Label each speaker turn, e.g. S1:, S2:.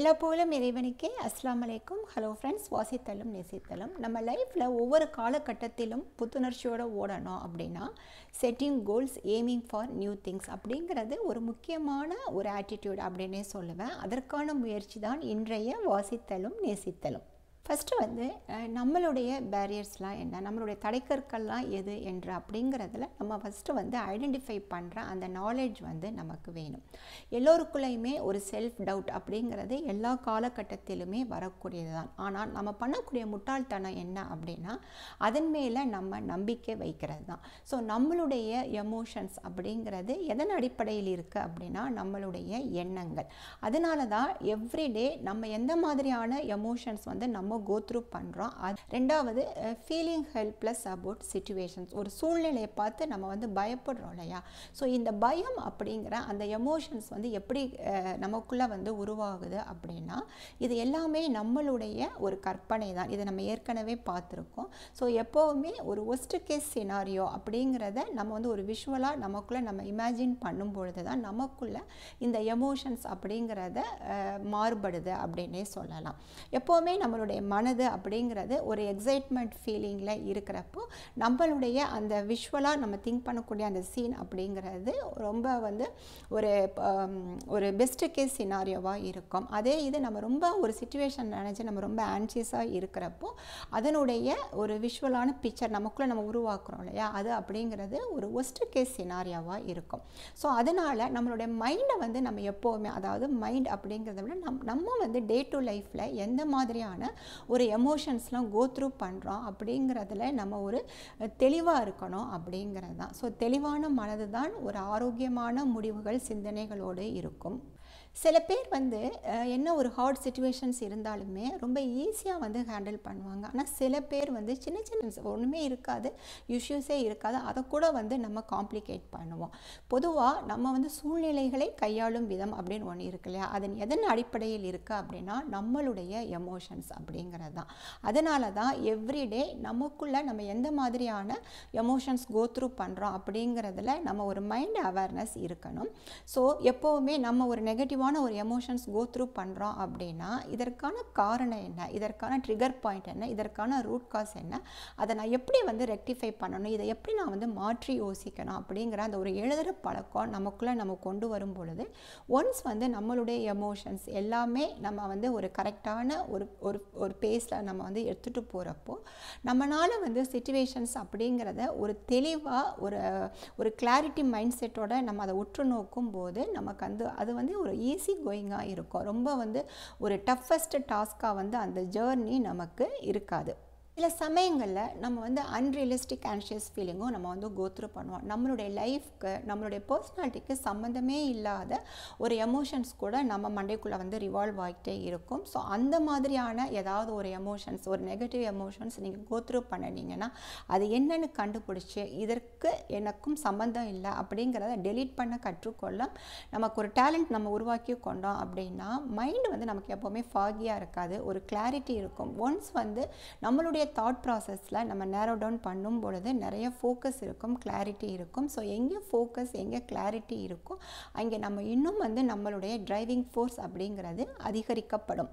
S1: எல்லா போலும் இறைவனுக்கே. அஸ்லாம் அலைக்கும். ஹலோ ஃப்ரெண்ட்ஸ் வாசித்தலும் நேசித்தலும். நம்ம லைஃப்பில் ஒவ்வொரு காலகட்டத்திலும் புத்துணர்ச்சியோடு ஓடணும் அப்படின்னா setting goals aiming for new things அப்படிங்கிறது ஒரு முக்கியமான ஒரு ஆட்டிடியூட் அப்படின்னே சொல்லுவேன். அதற்கான முயற்சி தான் இன்றைய வாசித்தலும் நேசித்தலும். ஃபஸ்ட்டு வந்து நம்மளுடைய பேரியர்ஸ்லாம் என்ன? நம்மளுடைய தடைக்கற்கள்லாம் எது என்று அப்படிங்கிறதுல நம்ம ஃபஸ்ட்டு வந்து ஐடென்டிஃபை பண்ணுற அந்த நாலேஜ் வந்து நமக்கு வேணும். எல்லோருக்குள்ளேயுமே ஒரு செல்ஃப் டவுட் அப்படிங்கிறது எல்லா காலகட்டத்திலுமே வரக்கூடியது தான் ஆனால் நம்ம பண்ணக்கூடிய முட்டாள்தனம் என்ன அப்படின்னா அதன் மேலே நம்ம நம்பிக்கை வைக்கிறது தான் ஸோ நம்மளுடைய எமோஷன்ஸ் அப்படிங்கிறது எதன் அடிப்படையில் இருக்குது அப்படின்னா நம்மளுடைய எண்ணங்கள். அதனால தான் எவ்ரிடே நம்ம எந்த மாதிரியான எமோஷன்ஸ் வந்து நம்ம கோ த்ரூ பண்ணுறோம் அது ரெண்டாவது ஃபீலிங் ஹெல்ப்லெஸ் அபவுட் சுச்சுவேஷன்ஸ் ஒரு சூழ்நிலையை பார்த்து நம்ம வந்து பயப்படுறோம் இல்லையா? ஸோ இந்த பயம் அப்படிங்கிற அந்த எமோஷன்ஸ் வந்து எப்படி நமக்குள்ளே வந்து உருவாகுது அப்படின்னா இது எல்லாமே நம்மளுடைய ஒரு கற்பனை தான். இதை நம்ம ஏற்கனவே பார்த்துருக்கோம். ஸோ எப்போவுமே ஒரு ஒஸ்ட் கேஸ் சினாரியோ அப்படிங்கிறத நம்ம வந்து ஒரு விஷுவலாக நமக்குள்ளே நம்ம இமேஜின் பண்ணும் பொழுது தான் நமக்குள்ளே இந்த எமோஷன்ஸ் அப்படிங்கிறத மாறுபடுது அப்படின்னே சொல்லலாம். எப்போவுமே நம்மளுடைய மனது அப்படிங்கிறது ஒரு எக்ஸைட்மெண்ட் ஃபீலிங்கில் இருக்கிறப்போ நம்மளுடைய அந்த விஷுவலாக நம்ம திங்க் பண்ணக்கூடிய அந்த சீன் அப்படிங்கிறது ரொம்ப வந்து ஒரு um, ஒரு பெஸ்ட்டு கேஸ் சினாரியோவாக இருக்கும். அதே இது நம்ம ரொம்ப ஒரு சுச்சுவேஷன் நினச்சி நம்ம ரொம்ப ஆன்சியஸாக இருக்கிறப்போ அதனுடைய ஒரு விஷுவலான பிக்சர் நமக்குள்ளே நம்ம உருவாக்குறோம் இல்லையா? அது அப்படிங்கிறது ஒரு ஒஸ்ட் கேஸ் சினாரியாவாக இருக்கும். ஸோ அதனால் நம்மளுடைய மைண்டை வந்து நம்ம எப்போவுமே அதாவது மைண்ட் அப்படிங்கிறத விட நம் நம்ம வந்து டே டு லைஃப்பில் எந்த மாதிரியான ஒரு எமோஷன்ஸ்லாம் கோ த்ரூ பண்ணுறோம் அப்படிங்கிறதுல நம்ம ஒரு தெளிவாக இருக்கணும் அப்படிங்கிறது தான். ஸோ தெளிவான மனது தான் ஒரு ஆரோக்கியமான முடிவுகள் சிந்தனைகளோடு இருக்கும். சில பேர் வந்து என்ன ஒரு ஹார்ட் சுச்சுவேஷன்ஸ் இருந்தாலுமே ரொம்ப ஈஸியாக வந்து ஹேண்டில் பண்ணுவாங்க. ஆனால் சில பேர் வந்து சின்ன சின்ன ஒன்றுமே இருக்காது இஷ்யூஸே இருக்காது. அதை கூட வந்து நம்ம காம்ப்ளிகேட் பண்ணுவோம். பொதுவாக நம்ம வந்து சூழ்நிலைகளை கையாளும் விதம் அப்படின்னு ஒன்று இருக்கு இல்லையா? அதன் எதன் அடிப்படையில் இருக்குது அப்படின்னா நம்மளுடைய எமோஷன்ஸ் அப்படிங்கிறது தான். அதனால தான் எவ்ரிடே நமக்குள்ளே நம்ம எந்த மாதிரியான எமோஷன்ஸ் கோ த்ரூ பண்ணுறோம் அப்படிங்கிறதுல நம்ம ஒரு மைண்ட் அவேர்னஸ் இருக்கணும். ஸோ எப்போவுமே நம்ம ஒரு நெகட்டிவான ஒரு எமோஷன்ஸ் கோ த்ரூ பண்ணுறோம் அப்படின்னா இதற்கான காரணம் என்ன? இதற்கான ட்ரிகர் பாயிண்ட் என்ன? இதற்கான ரூட் காஸ் என்ன? அதை நான் எப்படி வந்து ரெக்டிஃபை பண்ணணும்? இதை எப்படி நான் வந்து மாற்றி யோசிக்கணும்? அப்படிங்கிற அந்த ஒரு எழுதுகிற பழக்கம் நமக்குள்ளே நம்ம கொண்டு வரும் பொழுது ஒன்ஸ் வந்து நம்மளுடைய எமோஷன்ஸ் எல்லாமே நம்ம வந்து ஒரு கரெக்டான ஒரு ஒரு ஒரு பேஸில் நம்ம வந்து எடுத்துகிட்டு போகிறப்போ நம்மளால் வந்து சுச்சுவேஷன்ஸ் அப்படிங்கிறத ஒரு தெளிவாக ஒரு ஒரு கிளாரிட்டி மைண்ட் செட்டோட நம்ம அதை உற்று நோக்கும் போது நமக்கு வந்து அது வந்து ஒரு ஈ ஈஸி கோயிங்காக இருக்கும். ரொம்ப வந்து ஒரு டஃபஸ்ட் டாஸ்க்காக வந்து அந்த ஜேர்னி நமக்கு இருக்காது. சில சமயங்களில் நம்ம வந்து அன்ரியலிஸ்டிக் ஆன்ஷியஸ் ஃபீலிங்கும் நம்ம வந்து கோத்ரூ பண்ணுவோம். நம்மளுடைய லைஃப்க்கு நம்மளுடைய பர்சனாலிட்டிக்கு சம்மந்தமே இல்லாத ஒரு எமோஷன்ஸ் கூட நம்ம மண்டைக்குள்ளே வந்து ரிவால்வ் ஆகிட்டே இருக்கும். ஸோ அந்த மாதிரியான ஏதாவது ஒரு எமோஷன்ஸ் ஒரு நெகட்டிவ் எமோஷன்ஸ் நீங்கள் கோத்ரூ பண்ணினீங்கன்னா அது என்னென்னு கண்டுபிடிச்சி இதற்கு எனக்கும் சம்மந்தம் இல்லை அப்படிங்கிறத டெலீட் பண்ண கற்றுக்கொள்ள நமக்கு ஒரு டேலண்ட் நம்ம உருவாக்கி கொண்டோம் அப்படின்னா மைண்ட் வந்து நமக்கு எப்போவுமே ஃபாகியாக இருக்காது. ஒரு கிளாரிட்டி இருக்கும். ஒன்ஸ் வந்து நம்மளுடைய தாட் ப்ராசஸில் நம்ம நேரோ டவுன் பண்ணும் பொழுது நிறைய ஃபோக்கஸ் இருக்கும் கிளாரிட்டி இருக்கும். ஸோ எங்கே ஃபோக்கஸ் எங்கே கிளாரிட்டி இருக்கோ அங்கே நம்ம இன்னும் வந்து நம்மளுடைய டிரைவிங் ஃபோர்ஸ் அப்படிங்கிறது அதிகரிக்கப்படும்.